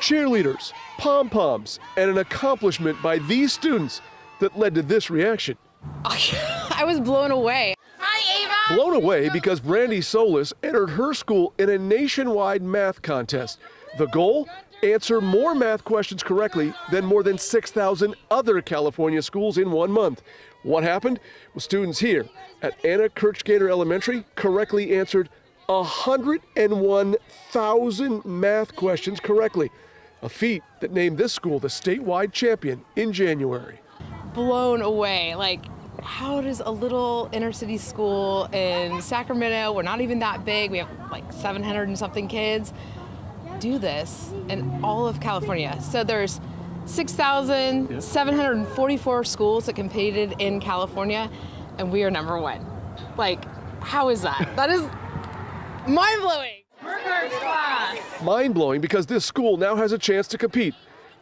cheerleaders, pom poms, and an accomplishment by these students that led to this reaction. I was blown away. Hi, Ava. Blown away because Brandi Solis entered her school in a nationwide math contest. The goal? Answer more math questions correctly than more than 6,000 other California schools in one month. What happened? Well, students here at Anna Kirchgater Elementary correctly answered 101,000 math questions correctly, a feat that named this school the statewide champion in January. Blown away. Like, how does a little inner city school in Sacramento, we're not even that big, we have like 700 and something kids, do this in all of California? So there's 6,744 schools that competed in California, and we are number one. Like, how is that? That is mind blowing. Mind blowing because this school now has a chance to compete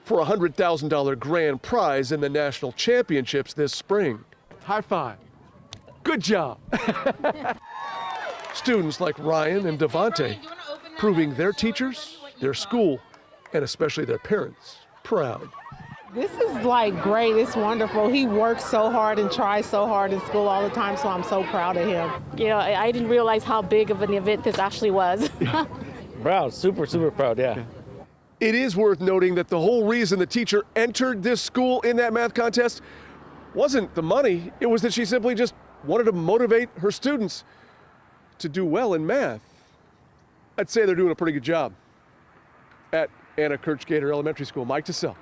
for a $100,000 grand prize in the national championships this spring. High five. Good job. Students like Ryan and Devante proving their teachers, their school, and especially their parents proud. This is like great. It's wonderful. He works so hard and tries so hard in school all the time, so I'm so proud of him. You know, I I didn't realize how big of an event this actually was. Proud, super, super proud, yeah. It is worth noting that the whole reason the teacher entered this school in that math contest wasn't the money, it was that she simply just wanted to motivate her students to do well in math. I'd say they're doing a pretty good job at Anna Kirchgater Elementary School. Mike TeSelle,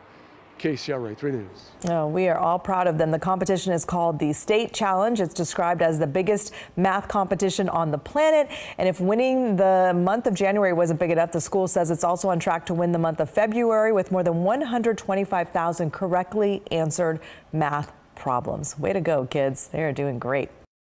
KCRA 3 News. Oh, we are all proud of them. The competition is called the State Challenge. It's described as the biggest math competition on the planet. And if winning the month of January wasn't big enough, the school says it's also on track to win the month of February with more than 125,000 correctly answered math problems. Way to go, kids. They are doing great.